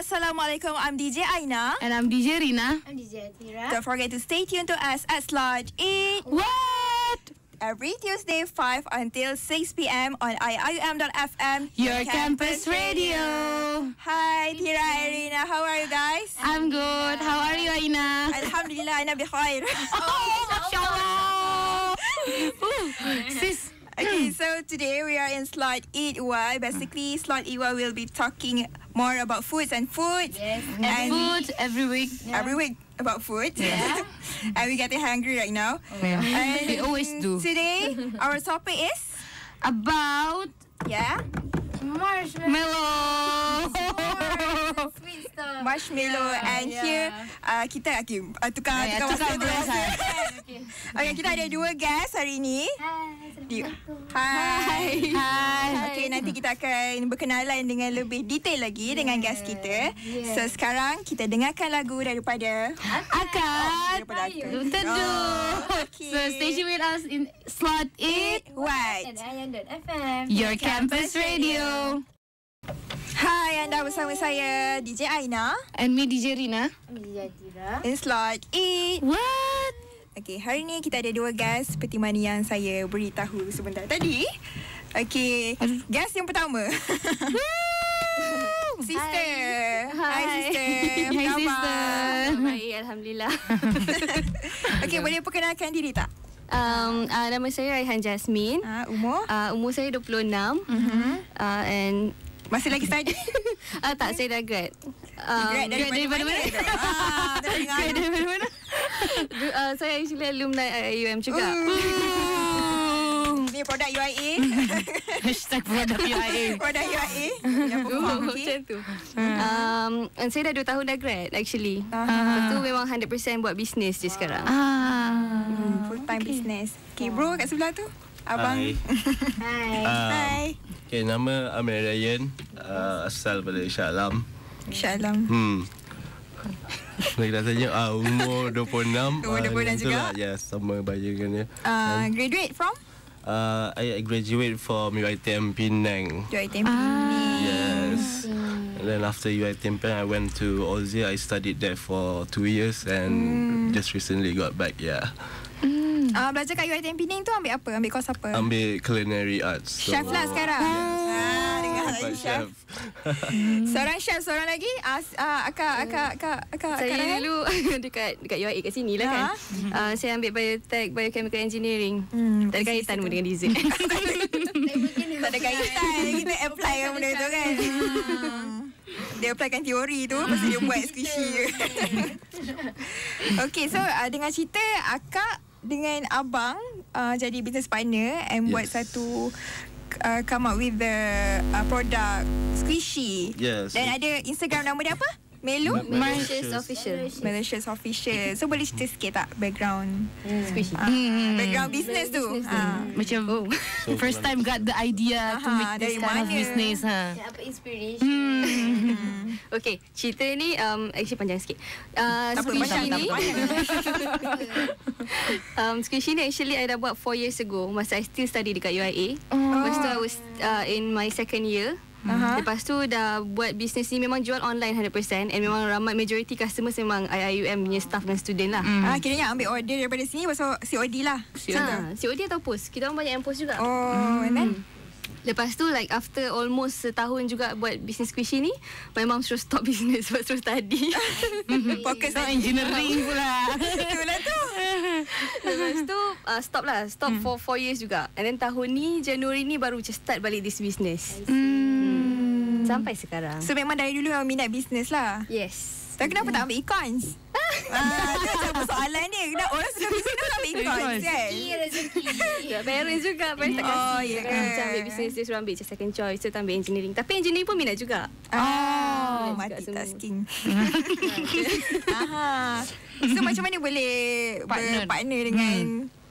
Assalamualaikum. I'm DJ Aina. And I'm DJ Rina. I'm DJ Atira. Don't forget to stay tuned to us at Slot Eat What? every Tuesday 5 until 6 p.m. on IIUM.FM. Your campus radio. Hi, Tira and Irina. How are you guys? I'm good. How are you, Aina? Alhamdulillah, Aina bikhair. Oh, oh mashallah. Ooh, Sis. Okay, so today we are in Slot Eat World. Basically, Slot Eat World will be talking more about foods and food. Yes. And Food every week. every week about food. Yeah. and we're getting hungry right now. Oh, yeah. And We always do. Today, our topic is About yeah, Marshmallow. Stuff. marshmallow. and yeah. here uh, kita okay, uh, tukar Yeah, tukar tukar masa, masa. masa. Okay. Kita ada dua guest hari ni. Hai. Assalamualaikum. Hai. Hai. Okay, nanti kita akan berkenalan dengan lebih detail lagi dengan guest kita. Yeah. So, sekarang kita dengarkan lagu daripada Akan. daripada aku. Tentu. Oh, okay. So stay tuned with us in Slot 8. What? And. Your campus radio. Hai, anda bersama saya DJ Aina And me, DJ Rina. I'm DJ Atira. in Slot Eat. What? Okay, hari ni kita ada dua guest seperti mana yang saya beritahu sebentar tadi. Okay, guest yang pertama. sister. Hi, sister. Hi, khabar? sister. Baik, Alhamdulillah. Okay, boleh perkenalkan diri tak? Um, uh, nama saya Raihan Jasmine. Ha, umur? Uh, umur saya 26. Mm-hmm. Uh, and Masih lagi study? uh, tak, saya dah grad. Um, grad daripada mana? Ah. Grad daripada mana? Uh, saya actually alumni IIUM juga. Ni produk UIA. Hashtag product UIA. produk UIA. Yang perform, Oh, okay? macam tu. Um, and saya dah 2 tahun dah grad actually. Ah. Lepas tu memang 100% buat bisnes je sekarang. Ah. Full time business. Okay, bro kat sebelah tu. Abang. Hai. Hai. Um, Hai. Okay, nama Amir Ryan. Uh, asal dari Shah Alam. InsyaAllah. Hmm. Lagi dah tanya ah, Umur 26 Umur 26 ah, juga? itulah, Yes sama baya kan ya Uh, graduate from? uh, I graduate from UiTM Penang UITM. Yes And then after UiTM Penang I went to Aussie I studied there for two years And just recently got back Yeah Uh, belajar kat UiTM Penang tu ambil apa? Ambil course apa? Ambil culinary arts so, Chef lah sekarang. Ah, dengar Bukan lagi chef. Seorang chef, seorang lagi. Ah, s- ah, akak, akak, akak, akak, akak Saya Raihan? dulu dekat dekat UIA kat sini lah kan. Uh, saya ambil biotech, biochemical engineering. Hmm, tak ada kaitan pun dengan DZ. Tak ada kaitan Kita apply kan benda tu kan Hmm. Dia applykan teori tu Lepas tu dia buat squishy Okay so uh, Dengan cerita Akak Dengan abang uh, Jadi business partner And yes. buat satu uh, Come up with the uh, Product Squishy Yes Dan ada Instagram nama dia apa? Melu? Malaysia's official. Malaysia's Official So boleh cerita sikit tak Background Squishy. uh, Background business tu Ah. Macam So, first time got the idea to make this kind of business. Ha. Apa inspiration? Hmm. Okay, cerita ni um, actually panjang sikit. Uh, Tak squishy ni, um, squishy ni actually I dah buat 4 years ago masa I still study dekat UIA. Oh. Lepas tu I was uh, in my second year. Aha. Lepas tu dah buat bisnes ni memang jual online 100% and memang ramai majority customers memang IIUM punya staff dan student lah. Ah, kiranya ambil order daripada sini Pasal COD lah Ha, COD atau post? Kita orang banyak yang post juga. Oh and then Lepas tu like after almost setahun juga buat bisnes squishy ni, my mom suruh stop business sebab suruh study. Fokus So engineering pula. Itulah tu Lepas tu uh, stop lah, stop for 4 years juga. And then tahun ni Januari ni baru just start balik this business. Hmm. Sampai sekarang. So memang dari dulu Memang minat bisnes lah Yes. Tapi kenapa tak ambil econs? ah, tu macam persoalan dia Kenapa orang suka bisnes Kenapa ambil econs Econs. kan? Rezeki, rezeki. Parents juga Parents tak Oh, kasi ya yeah. ke? Macam ambil business Dia suruh ambil je second choice tak ambil engineering Tapi engineering pun minat juga Oh, Minat juga multitasking Aha. So macam mana boleh Partner. Berpartner dengan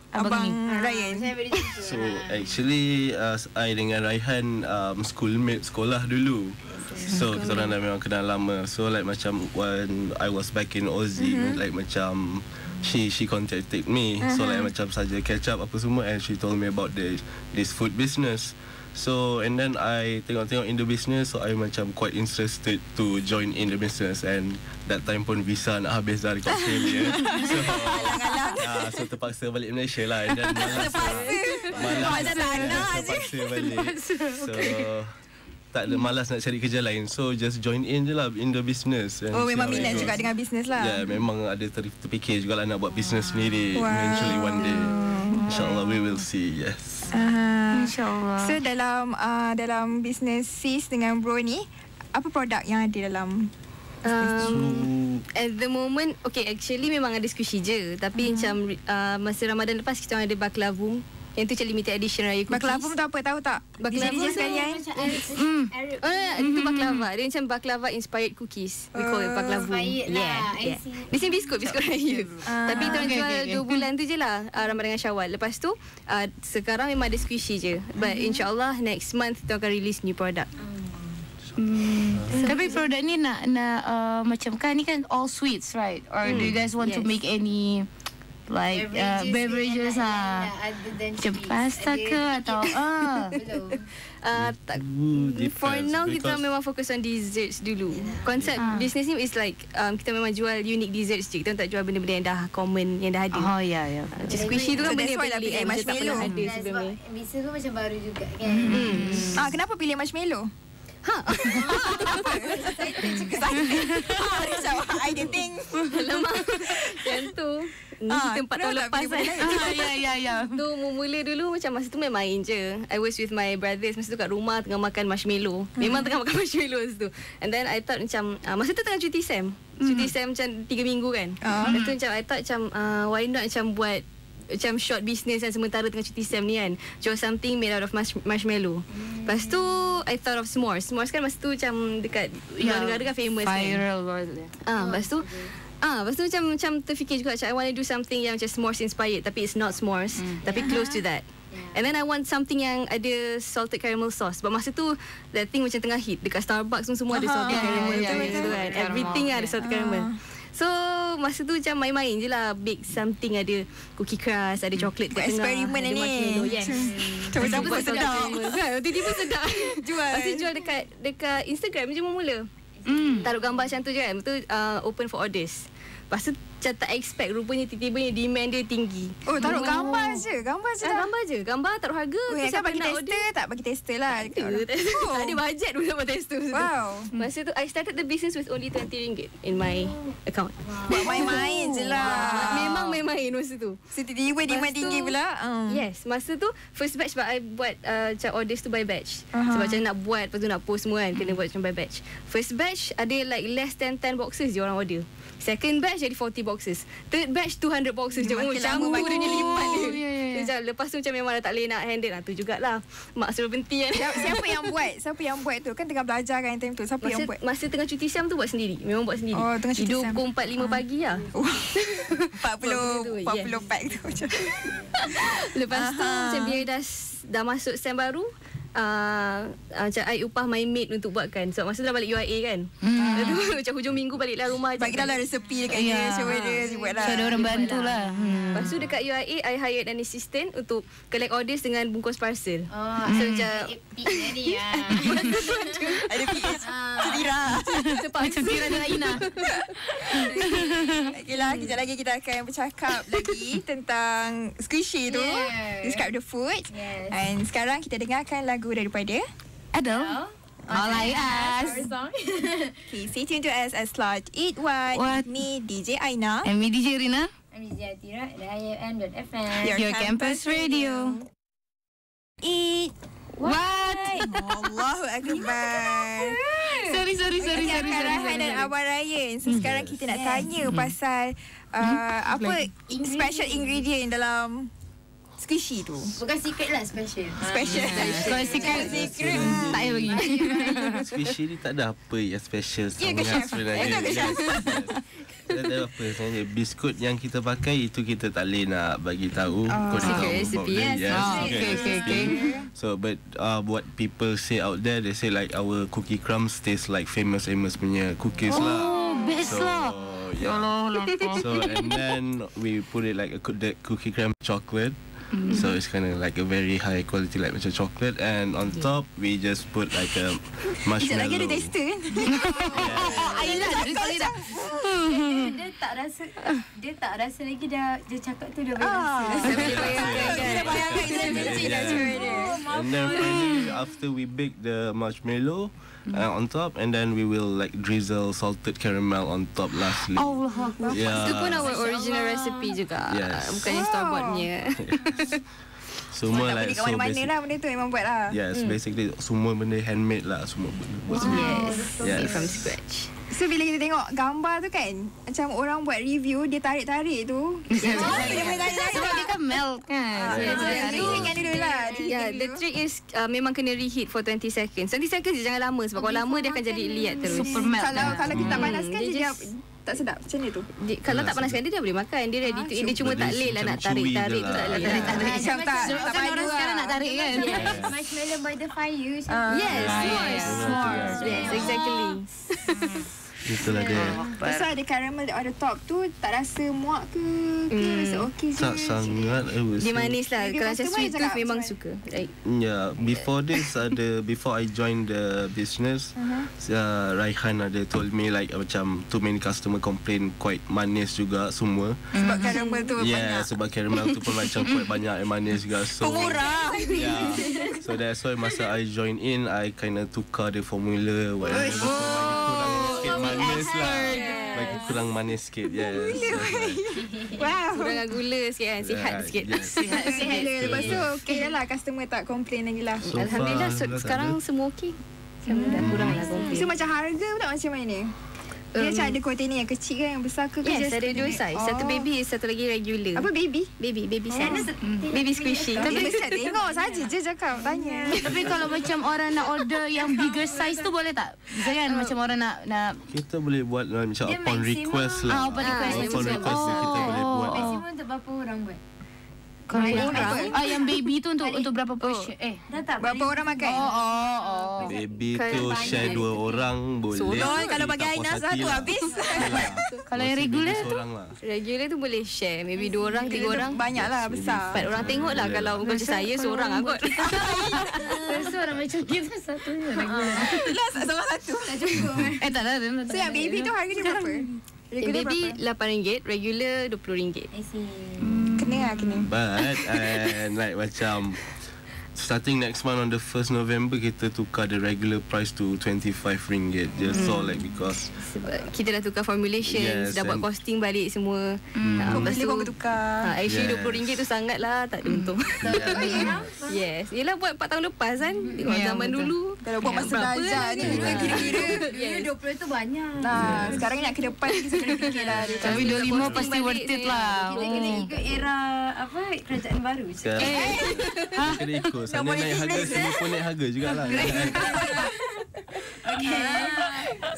Abang Abang, ni. Ryan jumpa. So actually uh, I dengan Raihan um, schoolmate sekolah dulu. So kita orang dah memang kenal lama. So like macam when I was back in Aussie Mm-hmm. like macam she she contacted me. So Uh-huh. like macam saja catch up apa semua and she told me about the this food business. So and then I tengok-tengok in the business so I macam quite interested to join in the business and that time pun visa nak habis dah dekat Australia. so ah, so terpaksa balik Malaysia lah then malas malas terpaksa balik. So tak ada malas nak cari kerja lain so just join in je lah in the business and Oh memang minat juga dengan bisnes lah. Ya, yeah, memang ada ter- terfikir juga lah nak buat bisnes sendiri Wow. eventually one day. InsyaAllah we will see. Yes. Uh, InsyaAllah. so dalam uh, dalam bisnes sis dengan bro ni, apa produk yang ada dalam Um, at the moment Okay actually memang ada squishy je Tapi macam uh, Masa Ramadan lepas Kita ada baklavum Yang tu macam limited edition raya cookies baklavum tu apa tahu tak? Baklavum tu sekalian. Macam Arab- Mm. Arab Oh, ya, itu baklava. Dia macam baklava inspired cookies. We call it baklavum. Inspired lah, Yeah, yeah. Dia sini biskut, biskut raya. Tapi kita orang Okay, jual okay, okay. dua bulan tu je lah. Uh, Ramadan dengan Syawal. Lepas tu, uh, sekarang memang ada squishy je. But insyaAllah next month kita akan release new product. Hmm. Tapi produk ni nak nak uh, macam kan ni kan all sweets right? Or do you guys want to yes. make any like uh, beverages ah? lah, Macam pasta Ada- ke atau ah? Uh, tak, Ooh, for depends now kita memang fokus on desserts dulu. Konsep Ah. business ni is like um, kita memang jual unique desserts je. Kita tak jual benda-benda yang dah common, yang dah ada. Oh ya ya. Macam squishy tu kan benda yang lah pelik pilih macam tak marshmallow. pernah ada sebelum ni. Bisa tu macam baru juga kan. Ah kenapa pilih marshmallow? Ha. ah, risau idea thing. Alamak. Yang tu. Ni Ah, kita empat tahun tak lepas kan. Ah ya ya ya. Tu mula dulu macam masa tu main main je. I was with my brothers masa tu kat rumah tengah makan marshmallow. Memang tengah makan marshmallow masa tu. And then I thought macam uh, masa tu tengah cuti Sam. Cuti Sam macam 3 minggu kan. Ah. Lepas tu macam I thought macam uh, why not macam buat macam short business kan sementara tengah cuti Sam ni kan. Jual something made out of marsh- marshmallow. Lepas tu I thought of s'mores. S'mores kan masa tu macam dekat luar negara kan famous kan. Viral world. Ah, lepas tu Ah, lepas tu macam macam terfikir juga macam I want to do something yang macam s'mores inspired tapi it's not s'mores tapi close to that. And then I want something yang ada salted caramel sauce. Sebab masa tu that thing macam tengah hit dekat Starbucks pun semua ada salted Ya, caramel ya, tu, ya, tu ya. kan. Caramel, Everything ada ya. salted caramel. So masa tu macam main-main je lah Bake something Ada cookie crust Ada chocolate kat tengah Eksperimen ada ni. marshmallow, Yes Macam Lepas tu buat salted sedap. Tiba-tiba sedap Jual. Lepas tu jual dekat Dekat Instagram je mula-mula Hmm. Taruh gambar macam tu je kan Betul uh, open for orders Lepas tu macam tak expect Rupanya tiba-tiba demand dia tinggi Oh taruh gambar je, gambar je. Ah, dah. gambar je Gambar taruh harga Oh, kan bagi nak tester tak bagi tester lah. order. Tak ada, Oh. tak ada budget pun dapat tester. Wow. Masa tu I started the business with only 20 ringgit In my account Buat main-main je lah. Memang main-main masa tu So tiba-tiba demand tinggi pula. Um. Yes, masa tu first batch sebab I buat uh, macam orders tu by batch. Uh-huh. Sebab macam nak buat lepas tu nak post semua kan kena buat macam by batch. First batch ada like less than 10 boxes je orang order. Second batch jadi 40 boxes. Third batch 200 boxes je. Oh, makin- dia punya lipat dia. Ya, ya, ya. Dia Macam, lepas tu macam memang dah tak boleh nak handle lah tu jugalah. Mak suruh berhenti kan. Siapa, siapa yang buat? Siapa yang buat tu? Kan tengah belajar kan time tu. Siapa Masa, yang buat? masa tengah cuti Siam tu buat sendiri. Memang buat sendiri. Oh, tengah cuti Siam. pukul 4 5 pagi lah. Oh, 40 yes. 40 pack tu macam. Lepas tu Aha. macam bila dah dah masuk sem baru uh, macam I upah my maid untuk buatkan sebab masa tu dah balik UIA kan. Hmm. Lepas tu macam hujung minggu baliklah rumah Bagi dah lah resepi dekat Ya. dia. Macam mana dia buat lah. So ada orang bantu lah. Hmm. Lepas tu dekat UIA I hired an assistant untuk collect orders dengan bungkus parcel. Oh, So hmm. macam Epic ni ah. Ada PH. Sedira. Macam Tira dengan Ina. Okay lah, kejap lagi kita akan bercakap lagi tentang squishy tu. Yes. Describe the food. Yes. And sekarang kita dengarkan lagu daripada Adele. All I ask. Okay, stay tuned to us as Slot Eat What, What? me, DJ Aina. And me DJ Rina. I'm Izzy Atira dari IAM.FM. Your Your campus radio. Eat What? Allahu Akbar. Sorry, sorry, sorry, Okay, sorry, sorry, sorry. dan Abang Ryan. So sekarang kita nak tanya pasal uh, apa special ingredient dalam squishy tu. Bukan secret lah, special. Special. Kalau secret, secret. Tak payah bagi. Squishy ni tak ada apa yang special Ya ke, sangat Chef? sebenarnya. Ya ke, Chef? Tak ada apa sebenarnya. Biskut yang kita pakai itu kita tak boleh nak bagi tahu. Kau Secret tahu recipe, yes. the- Oh, okay, okay, okay. So but uh, what people say out there, they say like our cookie crumbs taste like famous famous punya cookies lah. Oh, best So lah. Ya yeah. Allah, lapar. So and then we put it like a that cookie crumb chocolate. So it's kind of like a very high quality like macam chocolate and on top we just put like a Sekejap lagi ada marshmallow. tester kan? Air dah, dia dah. Dia, dia tak rasa dia tak rasa lagi dah dia cakap tu dah boleh rasa. Kita bayangkan dah cakap dia. And then finally after we bake the marshmallow uh, on top and then we will like drizzle salted caramel on top lastly. Allah Akbar. Yeah. Itu pun our original recipe juga. Yes. Bukan yang store bought punya. Semua Tak like so basic. lah benda tu memang buat lah. Yes, basically semua benda handmade lah semua benda. buat sendiri. Yes. Yes. From scratch. So bila kita tengok gambar tu kan Macam orang buat review Dia tarik-tarik tu Dia boleh tarik-tarik Sebab dia kan melt kan. Dia tarik Ingat dulu lah Yeah, the trick is uh, memang kena reheat for 20 seconds. 20 seconds je jangan lama sebab kalau lama dia akan jadi liat terus. Super melt. Kalau kan. kalau kita tak panaskan dia dia, dia tak sedap Macam mana tu Dia, kalau tak panaskan dia, dia boleh makan. Dia ready to eat. Dia cuma tak leh lah macam nak tarik-tarik chewy tu tak lah. leh. Tarik, tarik. Macam tak Sebab Tak kan padu orang sekarang nak tarik kan. Marshmallow by the fire. Ah. Yes, s'mores. S'mores. Yes, exactly. Itulah dia. Lepas tu ada caramel on the top tu Tak rasa muak ke Ke rasa okey je Tak sangat Dia manis lah. Kalau macam customer sweet tooth cakap memang suka. Like, Yeah, before this ada before I joined the business, uh-huh. uh, Raihan ada told me like uh, macam too many customer complain quite manis juga semua. Sebab caramel tu Yeah, banyak sebab caramel tu pun macam quite banyak yang manis juga. So Pemurah Yeah. So that's why masa I join in, I kind of tukar the formula whatever. Sikit manis lah. Bagi kurang manis sikit. Yes. that's right. Wow kurang gula sikit kan. Sihat Yeah, sikit. yes. Sihat Lepas tu okey dah lah Customer tak complain lagi lah So far, Alhamdulillah so, dah tak sekarang ada. semua okey. Sekarang dah kurang lah So komplain. macam harga pula macam mana Dia Um, macam ada container yang kecil ke Yang besar ke Yes, ada dua size. Satu Oh. baby, satu lagi regular. Apa baby? Baby, baby size. Baby Baby squishy. Tapi mesti nak tengok saja je cakap Tanya Tapi kalau macam orang nak order yang bigger size tu boleh tak? Misalkan macam orang nak nak Kita boleh buat uh, macam Dia upon maximum- request lah. Ah, upon request, upon request kita Oh. boleh buat. Maximum untuk berapa orang buat? Kalau yang orang? ah yang baby tu untuk untuk berapa portion? Eh. Dah tak Berapa orang makan? Oh oh oh. Baby Kalau tu share dua orang boleh. Tolong kalau bagi Aina satu hati lah. habis. Kalau yang regular tu? seorang lah. Regular tu boleh share. Maybe dua orang, tiga orang. Banyak lah besar Empat orang tengok lah kalau macam saya seorang lah kot. Rasa orang macam kita satu je. Lah sama satu Eh tak ada. So yang baby tu harga dia berapa? Yang Regular baby berapa? RM8, regular RM20. I see. Kena lah kena But and like macam starting next month on the 1st November kita tukar the regular price to 25 ringgit just so like because Sebab kita dah tukar formulations, Yes, dah buat costing balik semua. Kau lepas boleh tu, kau bertukar ha, actually Yes. RM20 tu sangat lah, tak ada untung. yes. Yelah buat 4 tahun lepas kan. Tengok Ya, zaman betul. dulu. Kalau buat masa belajar ni Kita kira-kira Dulu 20 tu banyak. Nah sekarang ni nak ke depan Kita kena fikir lah dia Tapi 25 pasti worth it lah. Kita kena ikut era apa kerajaan baru. sekarang kena ikut sana naik harga semua pun naik harga jugalah.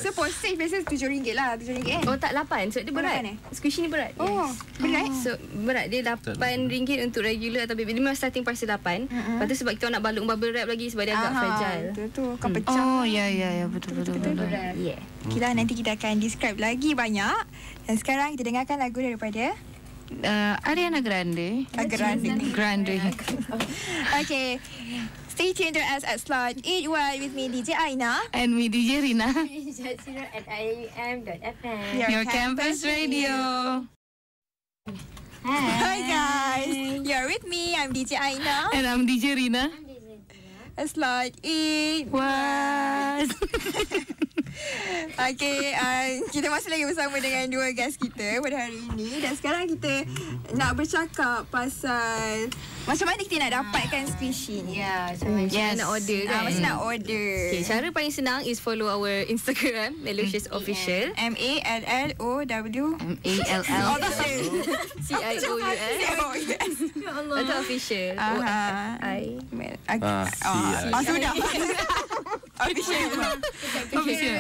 So postage biasa RM7 lah. RM7 eh Oh tak 8 sebab dia berat. lapan eh? Squishy ni berat. Oh berat? So berat. Dia RM8 untuk regular atau baby. Dia memang starting price dia 8. Lepas tu sebab kita nak balung bubble wrap lagi sebab dia agak fragile. Betul tu. Kau pecah. Oh ya ya ya. Betul betul betul. Yeah. Okay lah nanti kita akan describe lagi banyak. Dan sekarang kita dengarkan lagu daripada Uh, Ariana Grande. Grande Grande. Okay Stay tuned to us at slot 81 with me DJ Aina And me DJ Rina. At iam.fm. Your campus radio. Hi guys You're with me I'm DJ Aina And I'm DJ Rina. at slot 81 Was. Okay, uh, kita masih lagi bersama dengan dua guest kita pada hari ini dan sekarang kita nak bercakap pasal macam mana kita nak dapatkan squishy ni. Ya, Macam mana nak order Ah, kan? macam nak order. Okay, cara paling senang is follow our Instagram, Melocious Official. M A L L O W M A L L. C-I-O-U-S. Oh, yes. Atau official. Okay. Ah, Ah, ah, sudah. Official. Official.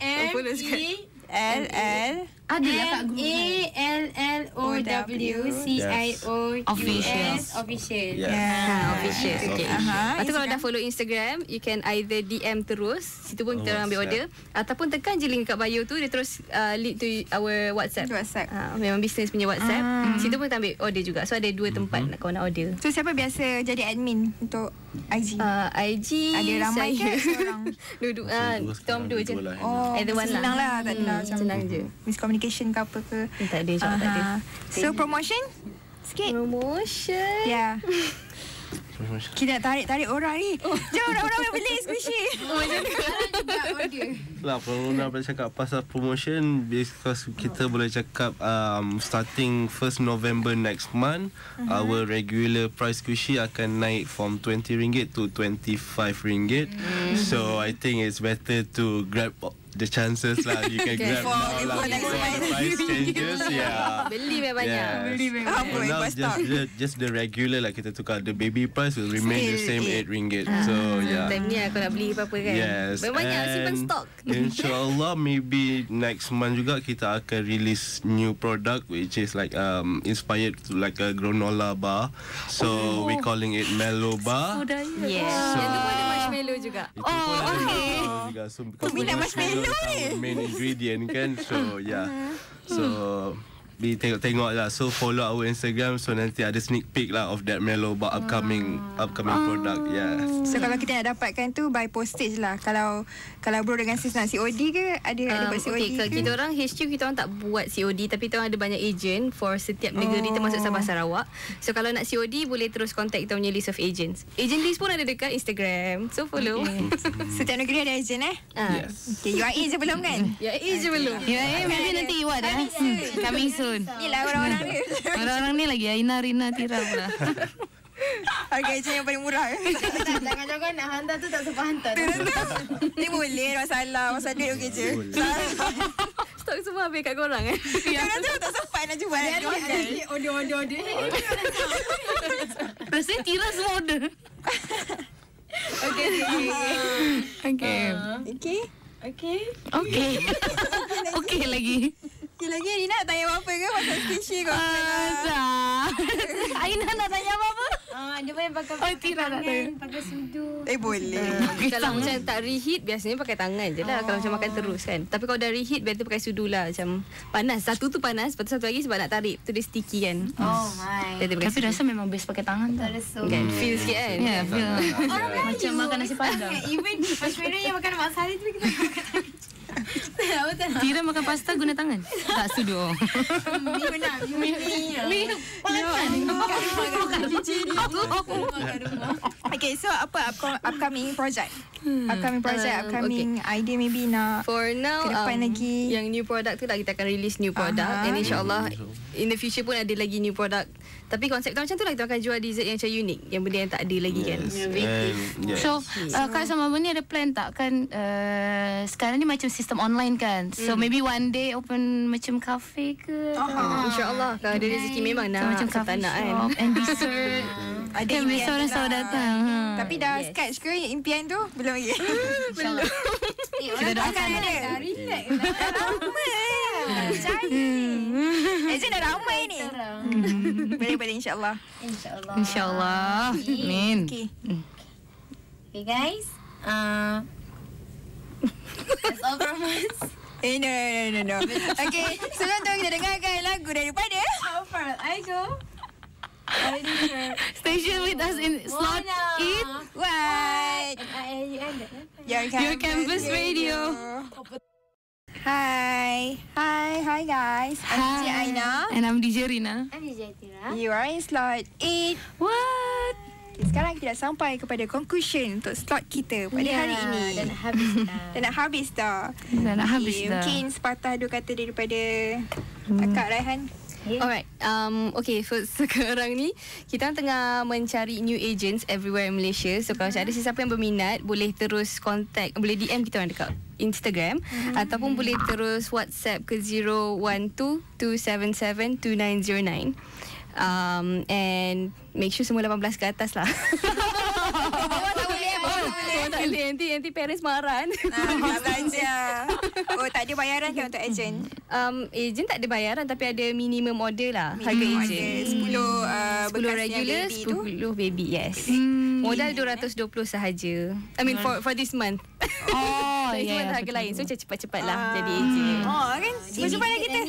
M E L L Ada lah kat M Google. A L L O W C I O U Official. S official. Yeah. Ha, official. Okay. Aha, Lepas tu kalau dah follow Instagram, you can either DM terus, situ pun kita Oh, orang ambil order. Ataupun tekan je link kat bio tu, dia terus uh, lead to our WhatsApp. WhatsApp. Ha, memang business punya WhatsApp. Ah. Situ pun kita ambil order juga. So ada dua tempat nak kau nak order. So siapa biasa jadi admin untuk IG? Uh, IG Ada ramai saya. ke seorang? Duduk ah, kita orang berdua je. lah. Oh, Either one senang lah. Tak ada lah Hmm, macam senang je. miscommunication ke apa ke. Hmm, Tak ada, insyaAllah tak ada. So promotion? Sikit. Promotion. Ya. Kita nak tarik-tarik orang ni. Oh. Jom orang-orang boleh beli squishy. Order. Lah, kalau nak cakap pasal promotion because kita boleh cakap um, starting 1st November next month uh-huh. our regular price squishy akan naik from 20 ringgit to 25 ringgit. Mm. So I think it's better to grab the chances lah. You can grab now lah before the price changes. Yeah. Beli banyak-banyak. Yes. Beli. For now, lepas just, the, just the regular lah kita tukar. The baby price will remain the same eight. 8 ringgit. So yeah. Time ni aku nak beli apa-apa kan. Yes. Banyak-banyak simpan stok. InsyaAllah maybe next month juga kita akan release new product which is like um inspired to like a granola bar. So oh. we calling it Mellow Bar. Yes. So- Yang tu pun ada marshmallow juga. Itu pun Oh, ada okay. marshmallow juga. So because minat the marshmallow our main ingredient kan. So yeah. So Be tengok-tengok lah So follow our Instagram So nanti ada sneak peek lah Of that Mellow Bar upcoming Upcoming product Yes So kalau kita nak dapatkan tu by postage lah. Kalau kalau bro dengan sis nak COD ke? Ada ada Um, buat COD okay, ke? kalau kita orang HQ kita orang tak buat COD tapi kita orang ada banyak agent for setiap negeri Oh. termasuk Sabah Sarawak. So kalau nak COD boleh terus contact kita punya list of agents. Agent list pun ada dekat Instagram. So follow. Setiap negeri ada agent eh? Ah. Yes Okay, UAE je belum kan? Ya, agent belum. Eh, maybe nanti Iwat eh. Hmm, Coming soon. Ni lah orang-orang dia. Orang-orang ni lagi Aina, Rina, Tira pula. Harga agent yang paling murah. Jangan-jangan nak hantar tu tak sempat hantar. Ni boleh masalah. Masalah duit okey je. Stok semua habis kat korang eh. Orang tu tak sempat nak jual. Nak jual. Order, order, order. Rasanya Tira semua order. Okay, okay, Okay. okay. Okay. Okay. Okay lagi. Okay, lagi Rina nak tanya apa-apa ke pasal squishy kau? Asal. Aina nak tanya apa-apa? Ah, dia boleh pakai Oh, nak tanya. pakai sudu. Eh, boleh. kalau macam tak reheat biasanya pakai tangan je lah kalau macam makan terus kan. Tapi kalau dah reheat better pakai sudu lah macam panas. Satu tu panas, lepas tu satu lagi sebab nak tarik. Tu dia sticky kan. Oh my. Pakai Tapi rasa memang best pakai tangan tu. So, kan feel sikit kan. Ya, feel. Macam makan nasi padang. Even marshmallow yang makan mak sari tu kita makan. Tak? Tira makan pasta guna tangan. Tak sudu. Mi mana? Mi mi. Mi Okay, so apa upco- upcoming project? Upcoming project, Um, upcoming idea maybe nak For now Ke depan um, lagi. Yang new product tu lah Kita akan release new product Aha. And insyaAllah In the future pun ada lagi new product Tapi konsep kita macam tu lah Kita akan jual dessert yang macam unik Yang benda yang tak ada lagi kan Yes And yes So, uh, Kak sama Abang ni ada plan tak kan uh, sekarang ni macam sistem online kan. So maybe one day open macam cafe ke. Aha. InsyaAllah Kalau ada rezeki memang So, nak macam Siapa cafe kan shop and dessert. ada kan orang selalu lah. datang. Ha. Tapi dah Yes. sketch ke impian tu? Belum lagi. InsyaAllah. Kita doakan ada. Relax. Ramai. Percaya. Agent dah ramai ni. Boleh-boleh insyaAllah. InsyaAllah. InsyaAllah. Amin. Okay. Okay guys. Uh, that's all from us. Eh, no, no, no, no. Okay, sebelum tu kita dengarkan lagu daripada... How far I go? Station with us in slot it. What? Your Your Campus Radio. Hi. Hi, hi guys. I'm DJ Aina. And I'm DJ Rina. I'm DJ Tira. You are in slot 8. What? Okay, sekarang kita dah sampai kepada conclusion untuk slot kita pada hari ini. Dan habis dah. Dah nak habis dah. Dah nak habis Okay, dah. Mungkin sepatah dua kata daripada Kakak Raihan. Alright, um, okay, so sekarang ni kita tengah mencari new agents everywhere in Malaysia. So kalau ada sesiapa yang berminat, boleh terus contact, boleh DM kita orang dekat Instagram ataupun boleh terus WhatsApp ke 012-277-2909. Um, and make sure semua 18 ke atas lah. Tak boleh, boleh. Nanti, nanti parents marah. kan? Ah, nak belajar. Oh, tak ada bayaran kan untuk agent? Um, agent tak ada bayaran tapi ada minimum order lah harga Minimum agent. order. 10 uh, 10 bekas yang regular, baby tu. 10 baby, yes. Hmm. Modal 220 sahaja. I mean for for this month. Oh, Next ya, month ya, harga lain. So macam cepat-cepat lah Ah. jadi agent. Oh, kan? Lagi kita.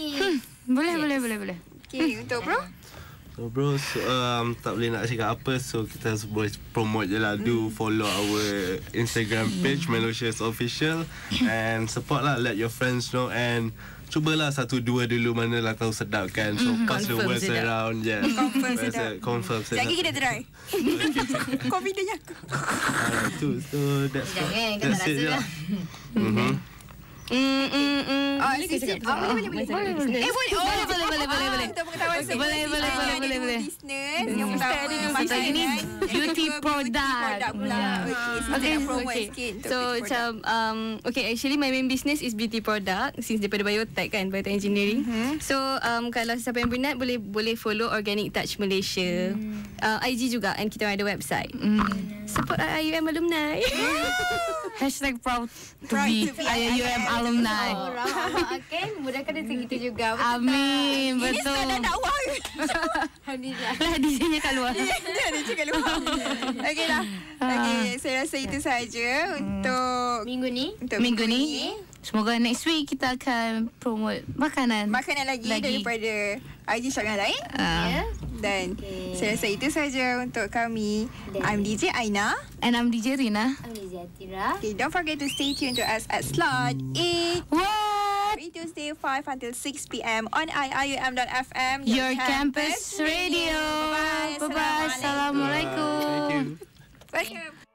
Boleh, boleh, boleh, boleh. Okay, untuk bro. So bro, so, um, tak boleh nak cakap apa So kita boleh promote je lah Do follow our Instagram page Melocious Official And support lah Let your friends know And Cubalah satu dua dulu Mana lah tahu sedap kan So pass the Confirm words sedap. around yeah. Confirm Pass sedap. it- Confirm sedap Lagi kita try. Confident aku. Ah, tu So that's, Jangan, kau that's tak it rasa lah Mm-hmm. Mm, mm, mm. Oh, sisi. Oh, boleh, boleh, boleh. boleh. Eh, boleh. Oh, Boleh, boleh, boleh, boleh, boleh. Untuk pengetahuan semua. Boleh, boleh, Sisi boleh, ada boleh, dua boleh. business. Yang pertama, Satu ini makanan. beauty Yang kedua, product. product pula. Yeah. Okay, sisi Okay, nak promote okay. sikit. untuk So beauty macam um, okay actually my main business is beauty product since daripada biotech kan biotech engineering. Mhm. So um, kalau siapa yang berminat boleh boleh follow Organic Touch Malaysia. Uh, IG juga and kita ada website. Support IUM alumni. Hashtag proud to Proud be to be IUM alumni. Orang okay, mudahkan rezeki kita juga. Betul Amin, Ini betul. sekadar dakwah. Alhamdulillah. Lah DJ-nya kat luar. Dia ada cakap lupa. Okey lah. Okey, saya rasa itu saja untuk Minggu ni untuk Minggu ni Semoga next week kita akan promote makanan. Makanan lagi, Lagi. daripada IG Syakgan lain. Ah. ya. Dan Okey. saya rasa itu saja untuk kami. Dan- I'm DJ Aina. And I'm DJ Rina. Ami Zatira. Okay, don't forget to stay tuned to us at Slot 8 What? every Tuesday 5 until 6 p.m. on iium.fm. Your campus radio. Bye-bye. Bye-bye. Assalamualaikum. Thank you Welcome.